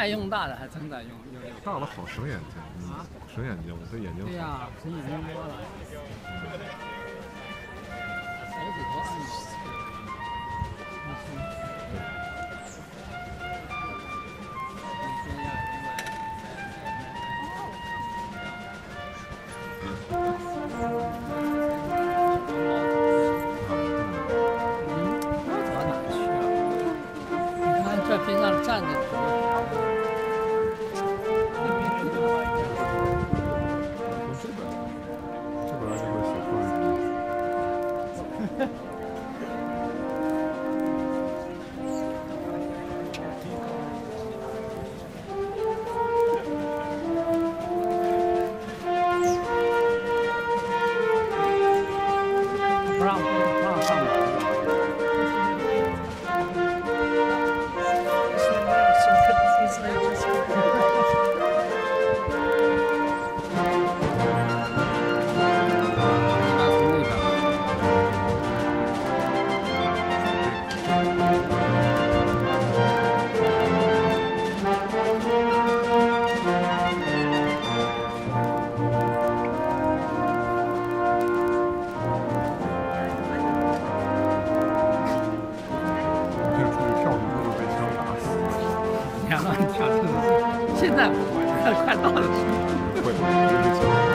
爱用大的还真用。大的好省眼睛，啊，省眼睛，我这眼睛。对呀、省眼睛多了。站着。现在不会快到了。时会不会。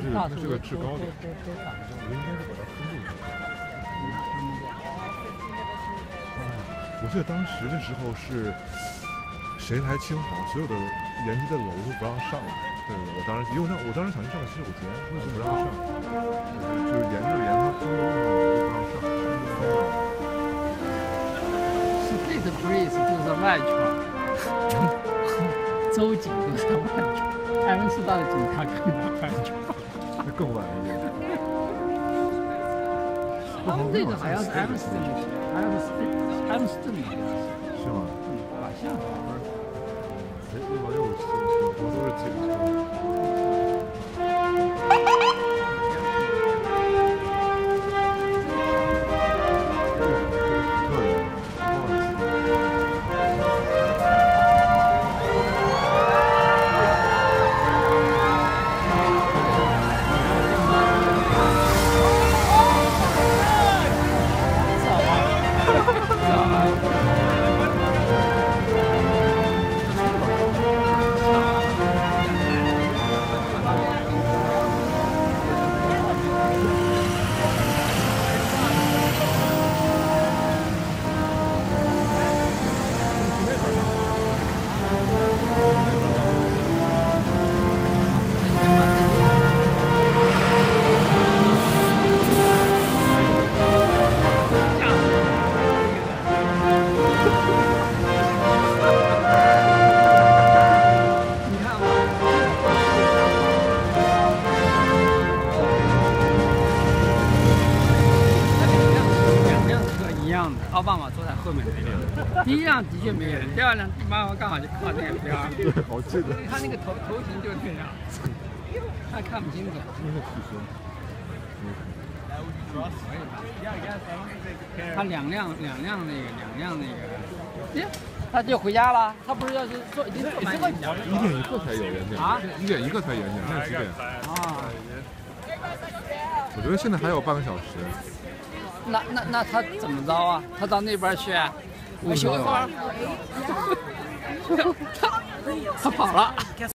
这是个制高点我应该是把它封住的。我记得当时的时候是谁来清华，所有的延吉的楼都不让上。对，我当时因为那我当时想去上洗手间，为什么不让上？对就是沿着沿着中楼的楼都不让上。Street Breeze 就是外圈儿，周景就是外圈儿，艾文斯大的警察更加外圈更晚一点。他们这个好像是 M 斯顿的学，M 斯顿，M 斯顿的学，是吗？嗯，把相的确没人，第二辆奥巴马刚好就靠那个边儿，对，好近的。他那个头头型就这样，他看不清楚。他两辆两辆那个两辆那个，耶，他就回家了。他不是要是做已经做满一点一刻才有演讲啊？一点一刻才演讲，现在几点？啊？我觉得现在还有半个小时。那那那他怎么着啊？他到那边去，我休一会他跑了。